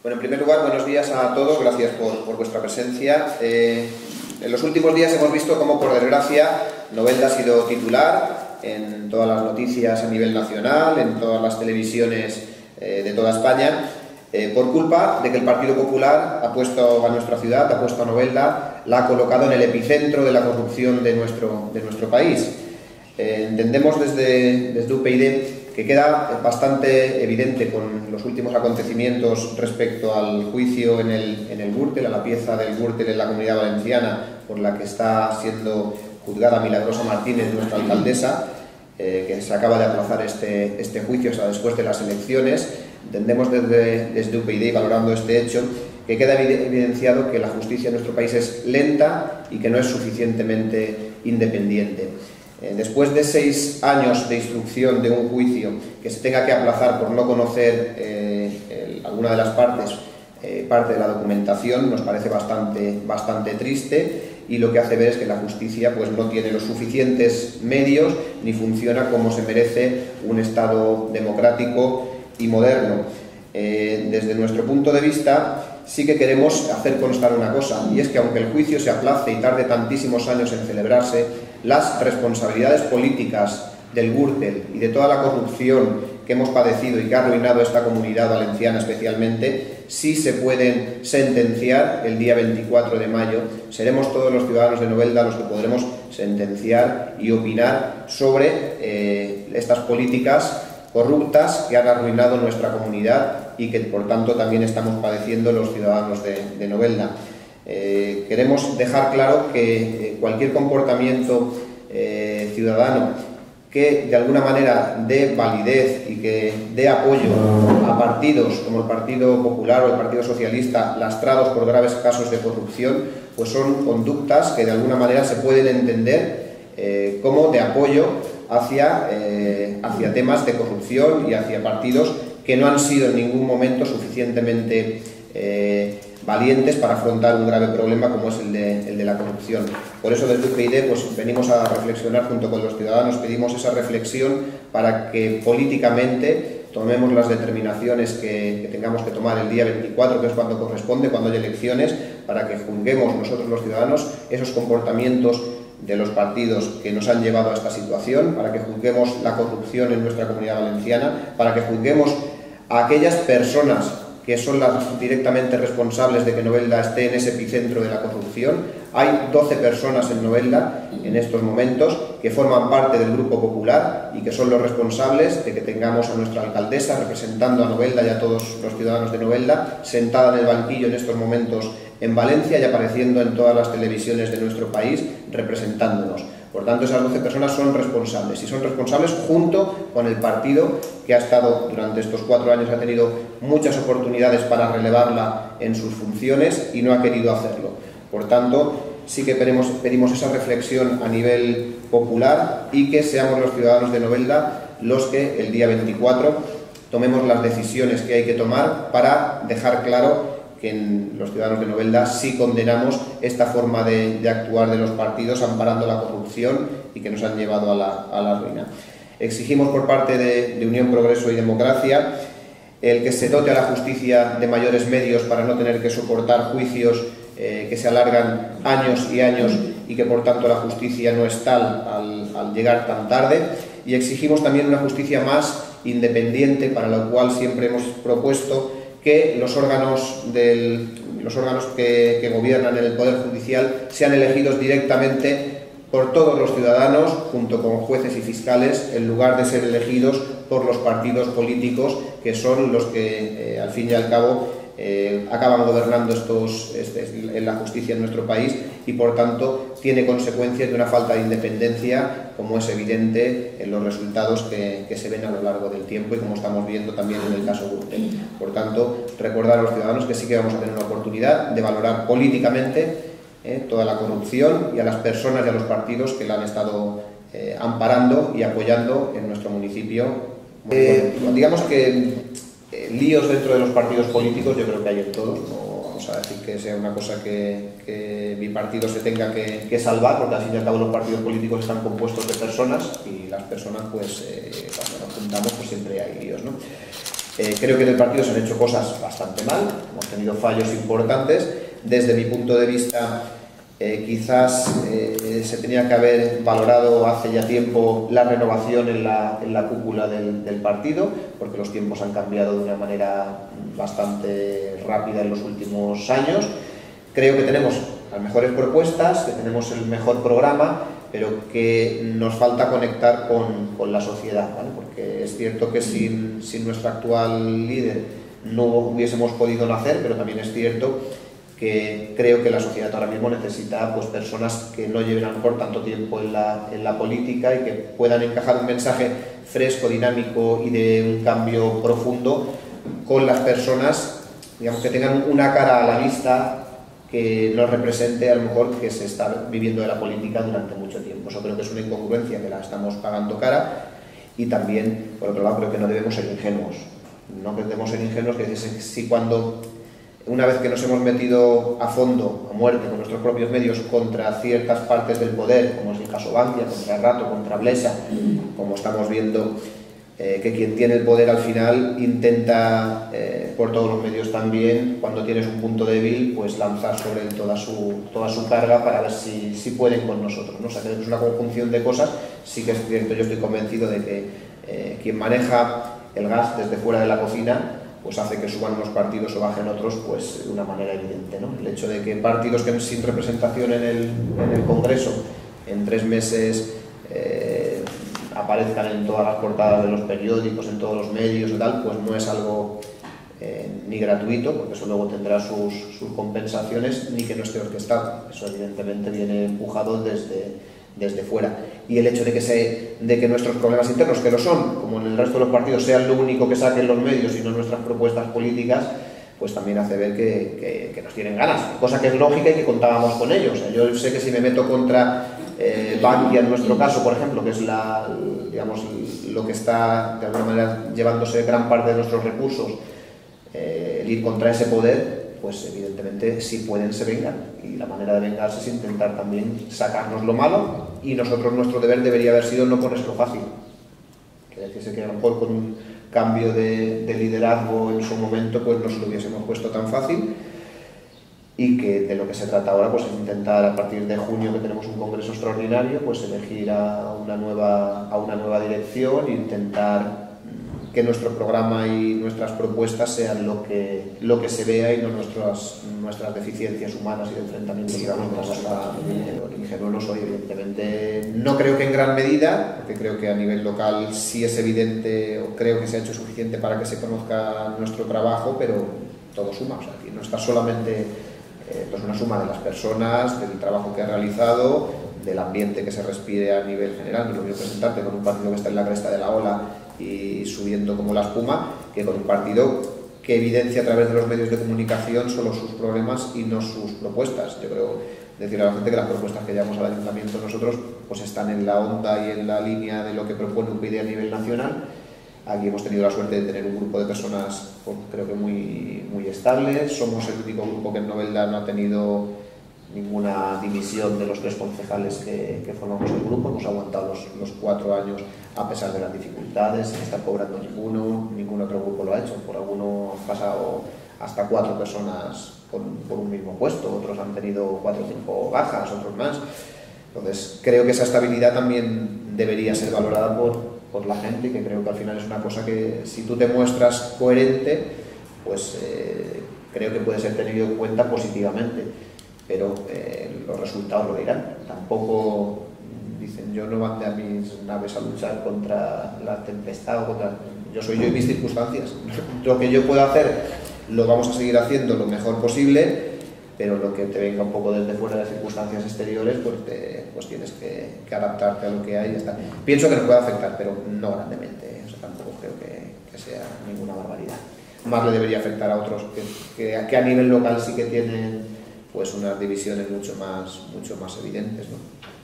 Bueno, en primer lugar, buenos días a todos, gracias por, vuestra presencia. Eh, en los últimos días hemos visto cómo, por desgracia, Novelda ha sido titular en todas las noticias a nivel nacional, en todas las televisiones eh, de toda España, eh, por culpa de que el Partido Popular ha puesto a nuestra ciudad, ha puesto a Novelda, la ha colocado en el epicentro de la corrupción de nuestro, de nuestro país. entendemos desde, desde UPyD que queda bastante evidente con los últimos acontecimientos respecto al juicio en el, en el Gürtel, a la pieza del Gürtel en la Comunidad Valenciana por la que está siendo juzgada Milagrosa Martínez, nuestra alcaldesa, eh, que se acaba de aplazar este, este juicio hasta después de las elecciones. Entendemos desde, desde UPyD, valorando este hecho, que queda evidenciado que la justicia en nuestro país es lenta y que no es suficientemente independiente. Eh, después de seis años de instrucción de un juicio que se tenga que aplazar por no conocer eh, alguna de las partes, eh, parte de la documentación, nos parece bastante, bastante triste y lo que hace ver es que la justicia pues, no tiene los suficientes medios ni funciona como se merece un Estado democrático y moderno. desde nuestro punto de vista, sí que queremos hacer constar una cosa, y es que aunque el juicio se aplace y tarde tantísimos años en celebrarse, las responsabilidades políticas del Gürtel y de toda la corrupción que hemos padecido y que ha arruinado esta comunidad valenciana especialmente, sí se pueden sentenciar el día 24 de mayo. Seremos todos los ciudadanos de Novelda los que podremos sentenciar y opinar sobre eh, estas políticas corruptas que han arruinado nuestra comunidad y que por tanto también estamos padeciendo los ciudadanos de Novelda. Eh, queremos dejar claro que eh, cualquier comportamiento eh, ciudadano que de alguna manera dé validez y que dé apoyo a partidos como el Partido Popular o el Partido Socialista lastrados por graves casos de corrupción, pues son conductas que de alguna manera se pueden entender como de apoyo hacia, hacia temas de corrupción y hacia partidos que no han sido en ningún momento suficientemente valientes para afrontar un grave problema como es el de, la corrupción. Por eso desde UPyD pues, venimos a reflexionar junto con los ciudadanos, pedimos esa reflexión para que políticamente tomemos las determinaciones que, tengamos que tomar el día 24, que es cuando corresponde, cuando hay elecciones, para que juzguemos nosotros los ciudadanos esos comportamientos de los partidos que nos han llevado a esta situación, para que juzguemos la corrupción en nuestra comunidad valenciana, para que juzguemos a aquellas personas que son las directamente responsables de que Novelda esté en ese epicentro de la corrupción. Hay 12 personas en Novelda en estos momentos que forman parte del Grupo Popular y que son los responsables de que tengamos a nuestra alcaldesa representando a Novelda y a todos los ciudadanos de Novelda sentada en el banquillo en estos momentos en Valencia y apareciendo en todas las televisiones de nuestro país representándonos. Por tanto, esas 12 personas son responsables y son responsables junto con el partido que ha estado durante estos cuatro años, ha tenido muchas oportunidades para relevarla en sus funciones y no ha querido hacerlo. Por tanto, sí que pedimos, esa reflexión a nivel popular y que seamos los ciudadanos de Novelda los que el día 24 tomemos las decisiones que hay que tomar para dejar claro que en los ciudadanos de Novelda sí condenamos esta forma de, actuar de los partidos amparando la corrupción y que nos han llevado a la, ruina. Exigimos por parte de, Unión, Progreso y Democracia el que se dote a la justicia de mayores medios para no tener que soportar juicios eh, que se alargan años y años y que por tanto la justicia no es tal al llegar tan tarde. Y exigimos también una justicia más independiente, para lo cual siempre hemos propuesto que los órganos, los órganos que, gobiernan en el Poder Judicial sean elegidos directamente por todos los ciudadanos, junto con jueces y fiscales, en lugar de ser elegidos por los partidos políticos, que son los que, eh, al fin y al cabo, eh, acaban gobernando estos, este, en la justicia en nuestro país y por tanto tiene consecuencias de una falta de independencia como es evidente en los resultados que, se ven a lo largo del tiempo y como estamos viendo también en el caso Gürtel. Por tanto, recordar a los ciudadanos que sí que vamos a tener una oportunidad de valorar políticamente eh, toda la corrupción y a las personas y a los partidos que la han estado eh, amparando y apoyando en nuestro municipio. digamos que eh, líos dentro de los partidos políticos yo creo que hay en todos, no vamos a decir que sea una cosa que, mi partido se tenga que, salvar, porque al fin y al cabo los partidos políticos están compuestos de personas y las personas pues eh, cuando nos juntamos pues siempre hay líos. ¿no? Eh, creo que en el partido se han hecho cosas bastante mal, hemos tenido fallos importantes. Desde mi punto de vista, eh, quizás eh, se tenía que haber valorado hace ya tiempo la renovación en la, cúpula del, partido, porque los tiempos han cambiado de una manera bastante rápida en los últimos años. Creo que tenemos las mejores propuestas, que tenemos el mejor programa, pero que nos falta conectar con, la sociedad, ¿vale? porque es cierto que sin, sin nuestro actual líder no hubiésemos podido nacer, pero también es cierto que creo que la sociedad ahora mismo necesita pues, personas que no lleven a lo mejor tanto tiempo en la, en la política y que puedan encajar un mensaje fresco, dinámico y de un cambio profundo con las personas, digamos, que tengan una cara a la vista que no represente a lo mejor que se está viviendo de la política durante mucho tiempo. Eso creo que es una incongruencia que la estamos pagando cara y también, por otro lado, creo que no debemos ser ingenuos. No debemos ser ingenuos que si cuando una vez que nos hemos metido a fondo, a muerte, con nuestros propios medios contra ciertas partes del poder, como es el caso Bankia, contra Rato, contra Blesa, como estamos viendo eh, que quien tiene el poder al final intenta, eh, por todos los medios también, cuando tienes un punto débil, pues lanzar sobre él toda su, toda su carga para ver si, si pueden con nosotros. ¿no? O sea, es una conjunción de cosas, sí que es cierto, yo estoy convencido de que eh, quien maneja el gas desde fuera de la cocina, pues hace que suban unos partidos o bajen otros pues de una manera evidente. ¿no? El hecho de que partidos que sin representación en el, en el Congreso en tres meses eh, aparezcan en todas las portadas de los periódicos, en todos los medios y tal, pues no es algo eh, ni gratuito, porque eso luego tendrá sus, sus compensaciones, ni que no esté orquestado. Eso evidentemente viene empujado desde, desde fuera. Y el hecho de que, se, de que nuestros problemas internos, que lo son, como en el resto de los partidos, sean lo único que saquen los medios y no nuestras propuestas políticas, pues también hace ver que, que, nos tienen ganas, cosa que es lógica y que contábamos con ellos. Yo sé que si me meto contra eh, Bankia, en nuestro caso, por ejemplo, que es la, digamos, lo que está de alguna manera llevándose gran parte de nuestros recursos, eh, el ir contra ese poder, pues evidentemente si pueden se vengan y la manera de vengarse es intentar también sacarnos lo malo y nosotros nuestro deber debería haber sido no ponérselo fácil. Que decirse que a lo mejor con un cambio de, de liderazgo en su momento pues no se lo hubiésemos puesto tan fácil. Y que de lo que se trata ahora pues es intentar a partir de junio que tenemos un congreso extraordinario pues elegir a una nueva, a una nueva dirección e intentar que nuestro programa y nuestras propuestas sean lo que, lo que se vea y no nuestras, nuestras deficiencias humanas y de enfrentamiento que vamos hasta ingenuo no soy, evidentemente. No creo que en gran medida, porque creo que a nivel local sí es evidente o creo que se ha hecho suficiente para que se conozca nuestro trabajo, pero todo suma. O sea, aquí no está solamente eh, pues una suma de las personas, del trabajo que ha realizado, del ambiente que se respire a nivel general. No lo quiero presentarte con un partido que está en la cresta de la ola y subiendo como la espuma, que con un partido que evidencia a través de los medios de comunicación solo sus problemas y no sus propuestas. Yo creo decir a la gente que las propuestas que llevamos al ayuntamiento nosotros pues están en la onda y en la línea de lo que propone UPyD a nivel nacional. Aquí hemos tenido la suerte de tener un grupo de personas pues, creo que muy, muy estables. Somos el único grupo que en Novelda no ha tenido ninguna dimisión de los tres concejales que, formamos el grupo, hemos aguantado los, cuatro años a pesar de las dificultades, sin estar cobrando ninguno, ningún otro grupo lo ha hecho, por alguno han pasado hasta cuatro personas por, por un mismo puesto, otros han tenido cuatro o cinco bajas, otros más. Entonces, creo que esa estabilidad también debería ser valorada por, por la gente, que creo que al final es una cosa que si tú te muestras coherente, pues eh, creo que puede ser tenido en cuenta positivamente pero eh, los resultados lo dirán. Tampoco dicen yo no mandé a mis naves a luchar contra la tempestad o contra... Yo soy yo y mis circunstancias. Lo que yo puedo hacer lo vamos a seguir haciendo lo mejor posible, pero lo que te venga un poco desde fuera de las circunstancias exteriores, pues, te, pues tienes que, que, adaptarte a lo que hay y está. Pienso que nos puede afectar, pero no grandemente. O sea, tampoco creo que, que, sea ninguna barbaridad. Más le debería afectar a otros que, que a nivel local sí que tienen pues unas divisiones mucho más, mucho más evidentes. ¿no?